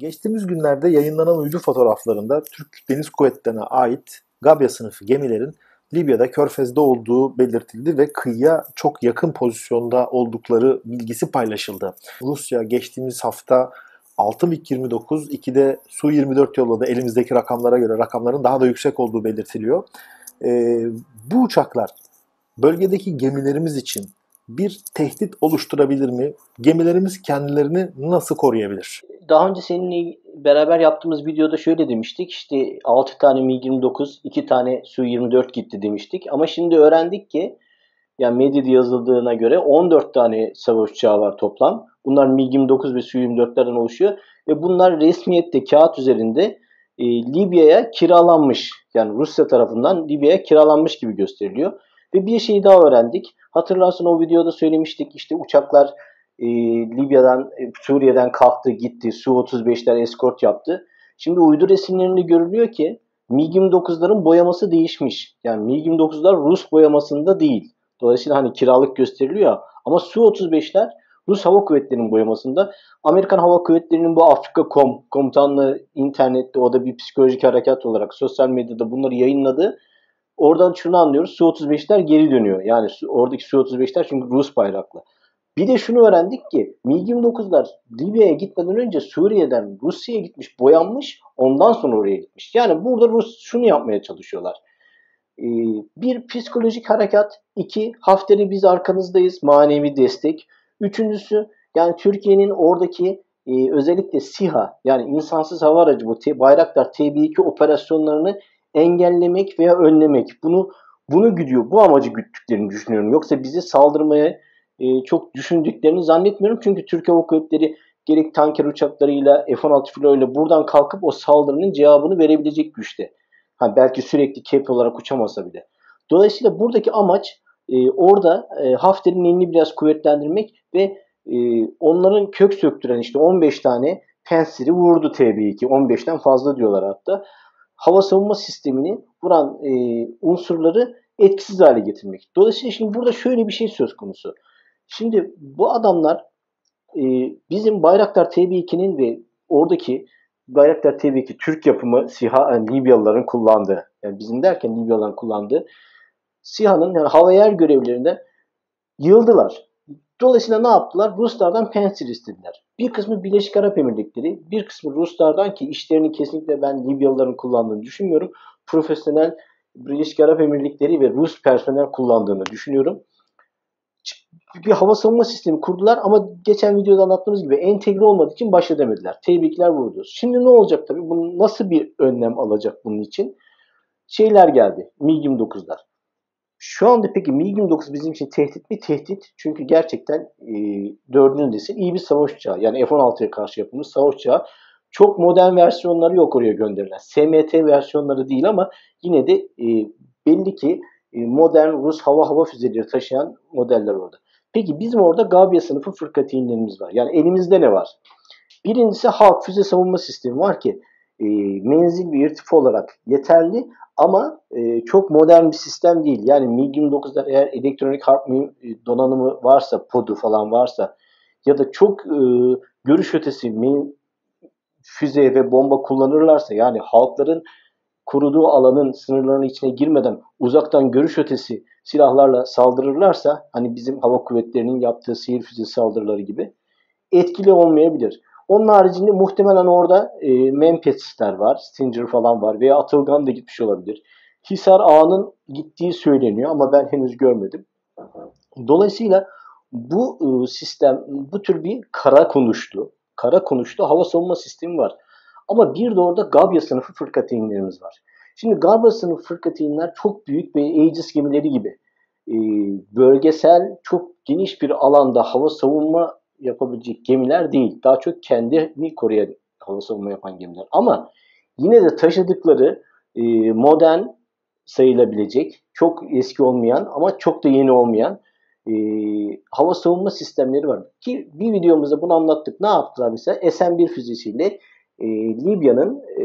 Geçtiğimiz günlerde yayınlanan uydu fotoğraflarında Türk Deniz Kuvvetleri'ne ait Gabya sınıfı gemilerin Libya'da Körfez'de olduğu belirtildi ve kıyıya çok yakın pozisyonda oldukları bilgisi paylaşıldı. Rusya geçtiğimiz hafta 6 MiG-29, 2'de Su-24 yolladı. Elimizdeki rakamlara göre rakamların daha da yüksek olduğu belirtiliyor. Ee, bu uçaklar bölgedeki gemilerimiz için bir tehdit oluşturabilir mi? Gemilerimiz kendilerini nasıl koruyabilir? Daha önce seninle beraber yaptığımız videoda şöyle demiştik. İşte 6 tane MiG-29, 2 tane Su-24 gitti demiştik. Ama şimdi öğrendik ki yani medyada yazıldığına göre 14 tane savaş uçağı var toplam. Bunlar MiG-29 ve Su-24'lerden oluşuyor. Ve bunlar resmiyette kağıt üzerinde e, Libya'ya kiralanmış. Yani Rusya tarafından Libya'ya kiralanmış gibi gösteriliyor. Ve bir şeyi daha öğrendik. Hatırlarsın o videoda söylemiştik işte uçaklar e, Libya'dan, e, Suriye'den kalktı gitti. Su-35'ler eskort yaptı. Şimdi uydu resimlerinde görülüyor ki MiG-29'ların boyaması değişmiş. Yani MiG-29'lar Rus boyamasında değil. Dolayısıyla hani kiralık gösteriliyor ama Su-35'ler Rus Hava Kuvvetleri'nin boyamasında. Amerikan Hava Kuvvetleri'nin bu Afrika Kom komutanlığı internette o da bir psikolojik harekat olarak sosyal medyada bunları yayınladı. Oradan şunu anlıyoruz. Su-35'ler geri dönüyor. Yani oradaki Su-35'ler çünkü Rus bayraklı. Bir de şunu öğrendik ki MiG-29'lar Libya'ya gitmeden önce Suriye'den Rusya'ya gitmiş, boyanmış, ondan sonra oraya gitmiş. Yani burada Rus şunu yapmaya çalışıyorlar. Ee, bir psikolojik harekat, iki Hafter'i biz arkanızdayız, manevi destek. Üçüncüsü yani Türkiye'nin oradaki e, özellikle SİHA yani insansız hava aracı bu Bayraktar TB2 operasyonlarını engellemek veya önlemek. Bunu bunu güdüyor. Bu amacı güttüklerini düşünüyorum. Yoksa bizi saldırmaya e, çok düşündüklerini zannetmiyorum. Çünkü Türk Hava Kuvvetleri gerek tanker uçaklarıyla F-16 filoyla buradan kalkıp o saldırının cevabını verebilecek güçte. Ha, belki sürekli kep olarak uçamasa bile. Dolayısıyla buradaki amaç e, orada e, Hafter'in elini biraz kuvvetlendirmek ve e, onların kök söktüren işte 15 tane pensiri vurdu TB2. 15'ten fazla diyorlar hatta. Hava savunma sistemini vuran e, unsurları etkisiz hale getirmek. Dolayısıyla şimdi burada şöyle bir şey söz konusu. Şimdi bu adamlar e, bizim Bayraktar TB2'nin ve oradaki Bayraktar TB2 Türk yapımı SİHA yani Libyalıların kullandığı, yani bizim derken Libyalıların kullandığı SİHA'nın yani hava yer görevlerinde yıldılar. Dolayısıyla ne yaptılar? Ruslardan pensir istediler. Bir kısmı Birleşik Arap Emirlikleri, bir kısmı Ruslardan ki işlerini kesinlikle ben Libyalıların kullandığını düşünmüyorum. Profesyonel Birleşik Arap Emirlikleri ve Rus personel kullandığını düşünüyorum. Bir hava savunma sistemi kurdular ama geçen videoda anlattığımız gibi entegre olmadığı için baş edemediler. Tebrikler vurdu. Şimdi ne olacak tabii? Bunun nasıl bir önlem alacak bunun için? Şeyler geldi. MiG-29'lar. Şu anda peki MiG-29 bizim için tehdit mi? Tehdit. Çünkü gerçekten e, dördüncü nesil iyi bir savaş uçağı. Yani F-16'ya karşı yapılmış savaş uçağı. Çok modern versiyonları yok oraya gönderilen. SMT versiyonları değil ama yine de e, belli ki e, modern Rus hava hava füzeleri taşıyan modeller orada. Peki bizim orada Gabia sınıfı fırkateynlerimiz var. Yani elimizde ne var? Birincisi halk füze savunma sistemi var ki e, menzil ve irtifa olarak yeterli ama e, çok modern bir sistem değil. Yani MiG-29'lar eğer elektronik harp e, donanımı varsa, POD'u falan varsa ya da çok e, görüş ötesi füze ve bomba kullanırlarsa yani halkların kuruduğu alanın sınırlarının içine girmeden uzaktan görüş ötesi silahlarla saldırırlarsa hani bizim hava kuvvetlerinin yaptığı sihir füze saldırıları gibi etkili olmayabilir. Onun haricinde muhtemelen orada e, Mempesler var, Stinger falan var veya Atılgan da gitmiş olabilir. Hisar Ağa'nın gittiği söyleniyor ama ben henüz görmedim. Dolayısıyla bu e, sistem, bu tür bir kara konuştu, kara konuştu hava savunma sistemi var. Ama bir de orada Gabya sınıfı fırkateynlerimiz var. Şimdi Gabya sınıfı fırkateynler çok büyük ve Aegis gemileri gibi e, bölgesel çok geniş bir alanda hava savunma yapabilecek gemiler değil. Daha çok kendini koruyan hava savunma yapan gemiler. Ama yine de taşıdıkları e, modern sayılabilecek, çok eski olmayan ama çok da yeni olmayan e, hava savunma sistemleri var. Ki bir videomuzda bunu anlattık. Ne yaptılar mesela? SM-1 füzesiyle e, Libya'nın e,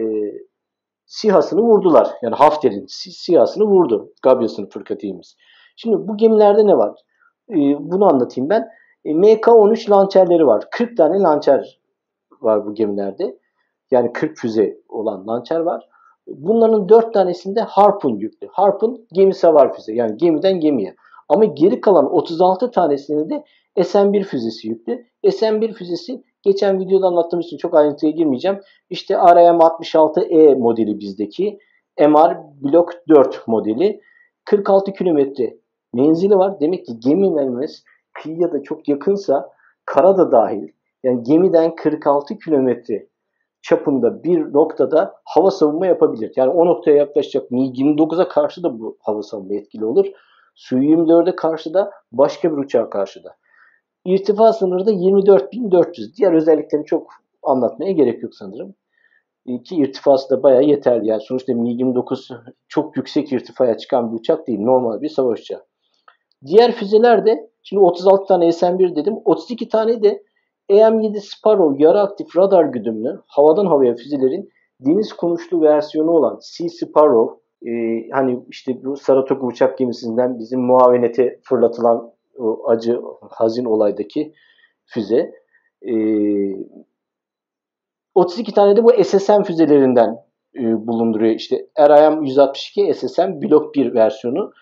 SİHA'sını vurdular. Yani Hafter'in SİHA'sını vurdu. Gabyasını fırkateyimiz. Şimdi bu gemilerde ne var? E, bunu anlatayım ben. E, MK-13 lançerleri var. 40 tane lançer var bu gemilerde. yani 40 füze olan lançer var. Bunların 4 tanesinde Harpun yüklü. Harpun gemi savar füze yani gemiden gemiye. Ama geri kalan 36 tanesinde de SM-1 füzesi yüklü. SM-1 füzesi geçen videoda anlattığım için çok ayrıntıya girmeyeceğim. İşte RM66E modeli bizdeki. MR Block 4 modeli. 46 kilometre menzili var. Demek ki gemilerimiz kıyıya da çok yakınsa kara da dahil yani gemiden 46 kilometre çapında bir noktada hava savunma yapabilir. Yani o noktaya yaklaşacak Mi-29'a karşı da bu hava savunma etkili olur. Su-24'e karşı da başka bir uçağa karşı da. İrtifa sınırı da 24.400. Diğer özelliklerini çok anlatmaya gerek yok sanırım. Ki irtifası da bayağı yeterli. Yani sonuçta Mi-29 çok yüksek irtifaya çıkan bir uçak değil. Normal bir savaş uçağı. Diğer füzeler de şimdi 36 tane S-1 dedim. 32 tane de EM-7 Sparrow yarı aktif radar güdümlü havadan havaya füzelerin deniz konuşlu versiyonu olan Sea Sparrow e, hani işte bu Saratoga uçak gemisinden bizim muavenete fırlatılan o acı hazin olaydaki füze e, 32 tane de bu SSM füzelerinden e, bulunduruyor. İşte RIM 162 SSM Block 1 versiyonu.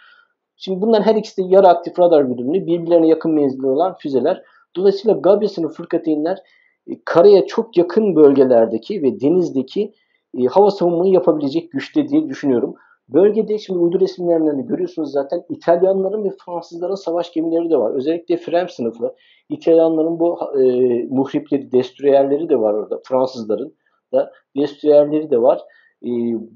Şimdi bunların her ikisi de yarı aktif radar güdümlü birbirlerine yakın menzilli olan füzeler. Dolayısıyla Gabya sınıfı fırkateynler e, karaya çok yakın bölgelerdeki ve denizdeki e, hava savunmayı yapabilecek güçte diye düşünüyorum. Bölgede şimdi uydu resimlerinden de görüyorsunuz zaten İtalyanların ve Fransızların savaş gemileri de var. Özellikle Frem sınıfı. İtalyanların bu e, muhripleri, destroyerleri de var orada. Fransızların da destroyerleri de var. E,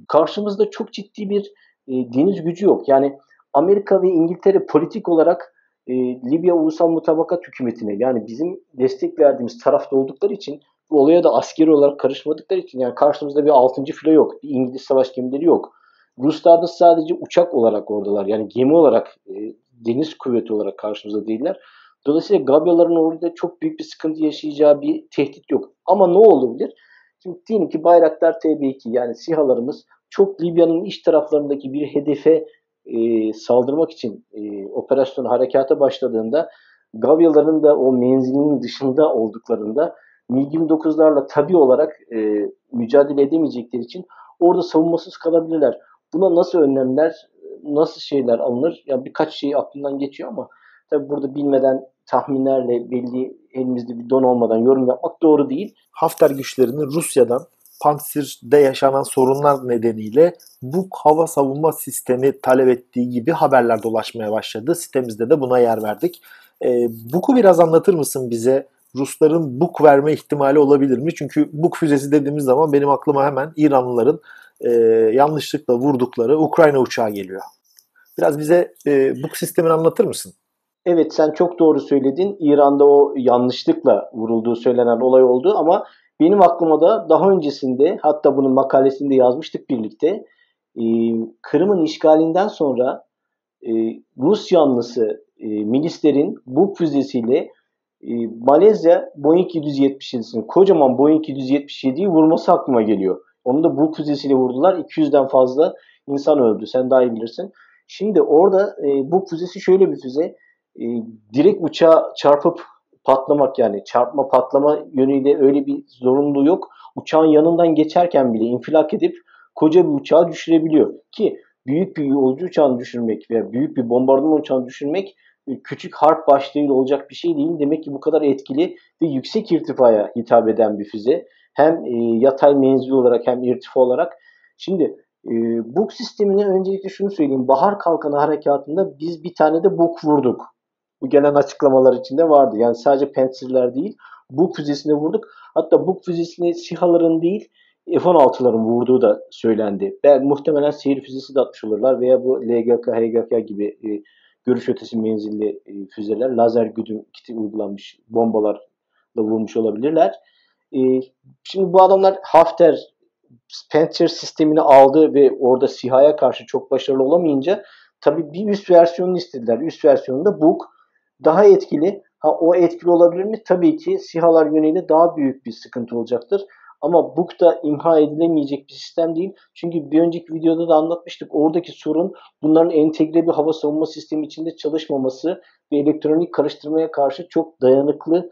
karşımızda çok ciddi bir e, deniz gücü yok. Yani Amerika ve İngiltere politik olarak e, Libya Ulusal Mutabakat Hükümeti'ne yani bizim destek verdiğimiz tarafta oldukları için bu olaya da askeri olarak karışmadıkları için yani karşımızda bir 6. filo yok. Bir İngiliz savaş gemileri yok. Ruslar da sadece uçak olarak oradalar. Yani gemi olarak, e, deniz kuvveti olarak karşımızda değiller. Dolayısıyla Gabyaların orada çok büyük bir sıkıntı yaşayacağı bir tehdit yok. Ama ne olabilir? Şimdi diyelim ki Bayraktar TB2 yani SİHA'larımız çok Libya'nın iç taraflarındaki bir hedefe e, saldırmak için e, operasyon harekata başladığında Gavyaların da o menzilinin dışında olduklarında MiG-29'larla tabi olarak e, mücadele edemeyecekleri için orada savunmasız kalabilirler. Buna nasıl önlemler, nasıl şeyler alınır? Ya birkaç şey aklımdan geçiyor ama tabi burada bilmeden tahminlerle belli elimizde bir don olmadan yorum yapmak doğru değil. Hafter güçlerini Rusya'dan Pantsir'de yaşanan sorunlar nedeniyle bu hava savunma sistemi talep ettiği gibi haberler dolaşmaya başladı. Sitemizde de buna yer verdik. E, Buk'u biraz anlatır mısın bize? Rusların Buk verme ihtimali olabilir mi? Çünkü Buk füzesi dediğimiz zaman benim aklıma hemen İranlıların e, yanlışlıkla vurdukları Ukrayna uçağı geliyor. Biraz bize e, Buk sistemini anlatır mısın? Evet sen çok doğru söyledin. İran'da o yanlışlıkla vurulduğu söylenen olay oldu ama benim aklıma da daha öncesinde hatta bunun makalesinde yazmıştık birlikte. E, Kırım'ın işgalinden sonra e, Rus yanlısı e, milislerin bu füzesiyle e, Malezya Boeing 777'sini kocaman Boeing 777'yi vurması aklıma geliyor. Onu da bu füzesiyle vurdular. 200'den fazla insan öldü. Sen daha iyi bilirsin. Şimdi orada e, bu füzesi şöyle bir füze. E, direkt uçağa çarpıp patlamak yani çarpma patlama yönüyle öyle bir zorunluluğu yok. Uçağın yanından geçerken bile infilak edip koca bir uçağı düşürebiliyor. Ki büyük bir yolcu uçağını düşürmek veya büyük bir bombardıman uçağını düşürmek e, küçük harp başlığıyla olacak bir şey değil. Demek ki bu kadar etkili ve yüksek irtifaya hitap eden bir füze. Hem e, yatay menzil olarak hem irtifa olarak. Şimdi e, BUK sistemine öncelikle şunu söyleyeyim. Bahar Kalkanı Harekatı'nda biz bir tane de BUK vurduk. Bu gelen açıklamalar içinde vardı. Yani sadece Pantsir'ler değil. BUK füzesine vurduk. Hatta BUK füzesine SİHA'ların değil F-16'ların vurduğu da söylendi. Ben muhtemelen seyir füzesi de atmış olurlar veya bu LGK, HGK gibi e, görüş ötesi menzilli e, füzeler, lazer güdüm kiti uygulanmış bombalarla vurmuş olabilirler. E, şimdi bu adamlar Hafter Spencer sistemini aldı ve orada SİHA'ya karşı çok başarılı olamayınca tabii bir üst versiyonunu istediler. Üst versiyonunda BUK daha etkili. Ha o etkili olabilir mi? Tabii ki SİHA'lar yönüyle daha büyük bir sıkıntı olacaktır. Ama BUK da imha edilemeyecek bir sistem değil. Çünkü bir önceki videoda da anlatmıştık. Oradaki sorun bunların entegre bir hava savunma sistemi içinde çalışmaması ve elektronik karıştırmaya karşı çok dayanıklı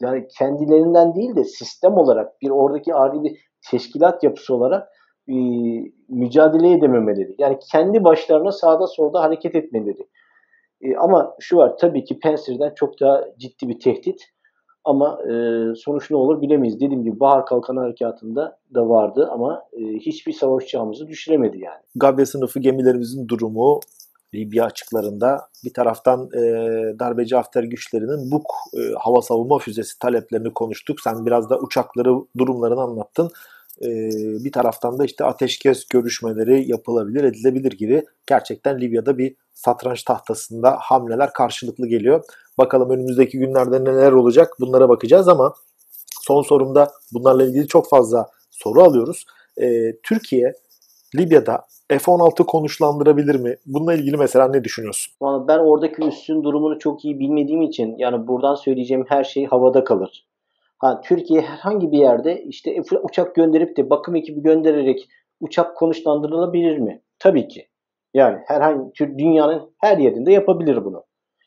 yani kendilerinden değil de sistem olarak bir oradaki ari bir teşkilat yapısı olarak e, mücadele edememeleri. Yani kendi başlarına sağda solda hareket etmeleri. E, ama şu var tabii ki Pencer'den çok daha ciddi bir tehdit. Ama e, sonuç ne olur bilemeyiz. Dediğim gibi Bahar Kalkanı Harekatı'nda da vardı ama e, hiçbir savaşçağımızı düşüremedi yani. Gabya sınıfı gemilerimizin durumu Libya açıklarında bir taraftan e, darbeci Hafter güçlerinin BUK e, hava savunma füzesi taleplerini konuştuk. Sen biraz da uçakları durumlarını anlattın. E, bir taraftan da işte ateşkes görüşmeleri yapılabilir edilebilir gibi gerçekten Libya'da bir satranç tahtasında hamleler karşılıklı geliyor. Bakalım önümüzdeki günlerde neler olacak bunlara bakacağız ama son sorumda bunlarla ilgili çok fazla soru alıyoruz. E, Türkiye Libya'da F-16 konuşlandırabilir mi? Bununla ilgili mesela ne düşünüyorsun? Ben oradaki üssün durumunu çok iyi bilmediğim için yani buradan söyleyeceğim her şey havada kalır. Ha, Türkiye herhangi bir yerde işte uçak gönderip de bakım ekibi göndererek uçak konuşlandırılabilir mi? Tabii ki. Yani herhangi dünyanın her yerinde yapabilir bunu.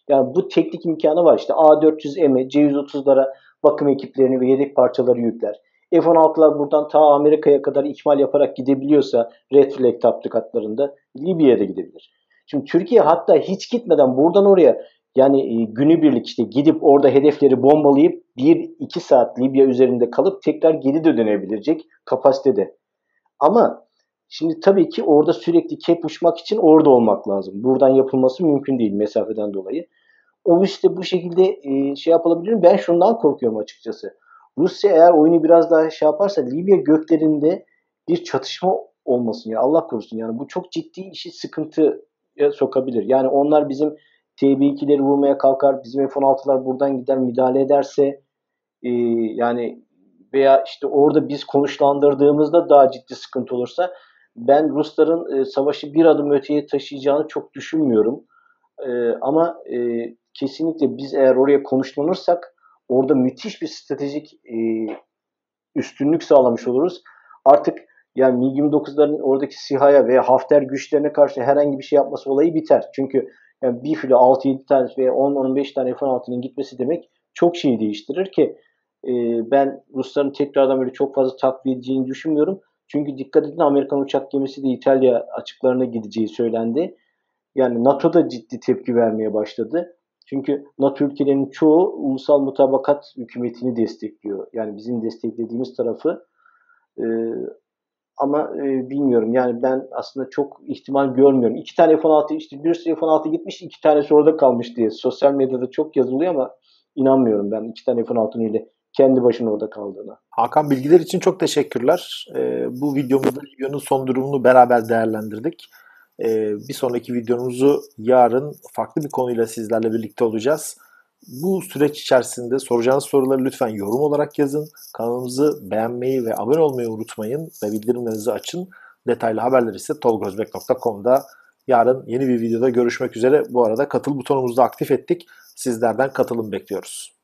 Yani bu teknik imkanı var. İşte A400M, C130'lara bakım ekiplerini ve yedek parçaları yükler. F-16'lar buradan ta Amerika'ya kadar ikmal yaparak gidebiliyorsa Red Flag tatbikatlarında Libya'ya da gidebilir. Şimdi Türkiye hatta hiç gitmeden buradan oraya yani e, günübirlik işte gidip orada hedefleri bombalayıp 1-2 saat Libya üzerinde kalıp tekrar geri de dönebilecek kapasitede. Ama şimdi tabii ki orada sürekli kep uçmak için orada olmak lazım. Buradan yapılması mümkün değil mesafeden dolayı. O işte bu şekilde e, şey yapılabilir mi? Ben şundan korkuyorum açıkçası. Rusya eğer oyunu biraz daha şey yaparsa Libya göklerinde bir çatışma olmasın ya Allah korusun yani bu çok ciddi işi sıkıntıya sokabilir. Yani onlar bizim TB2'leri vurmaya kalkar, bizim F-16'lar buradan gider müdahale ederse e, yani veya işte orada biz konuşlandırdığımızda daha ciddi sıkıntı olursa ben Rusların e, savaşı bir adım öteye taşıyacağını çok düşünmüyorum. E, ama e, kesinlikle biz eğer oraya konuşlanırsak orada müthiş bir stratejik e, üstünlük sağlamış oluruz. Artık yani MiG-29'ların oradaki SİHA'ya veya Hafter güçlerine karşı herhangi bir şey yapması olayı biter. Çünkü yani bir filo 6-7 tane veya 10-15 tane F-16'nın gitmesi demek çok şeyi değiştirir ki e, ben Rusların tekrardan böyle çok fazla takviye edeceğini düşünmüyorum. Çünkü dikkat edin Amerikan uçak gemisi de İtalya açıklarına gideceği söylendi. Yani NATO da ciddi tepki vermeye başladı. Çünkü NATO ülkelerinin çoğu ulusal mutabakat hükümetini destekliyor. Yani bizim desteklediğimiz tarafı e, ama e, bilmiyorum yani ben aslında çok ihtimal görmüyorum. İki tane F-16 işte bir sürü F-16 gitmiş iki tanesi orada kalmış diye sosyal medyada çok yazılıyor ama inanmıyorum ben iki tane F-16'nın öyle kendi başına orada kaldığına. Hakan bilgiler için çok teşekkürler. Ee, bu videomuzda Libya'nın son durumunu beraber değerlendirdik. Ee, bir sonraki videomuzu yarın farklı bir konuyla sizlerle birlikte olacağız. Bu süreç içerisinde soracağınız soruları lütfen yorum olarak yazın. Kanalımızı beğenmeyi ve abone olmayı unutmayın ve bildirimlerinizi açın. Detaylı haberler ise tolgozbek.com'da yarın yeni bir videoda görüşmek üzere. Bu arada katıl butonumuzu da aktif ettik. Sizlerden katılım bekliyoruz.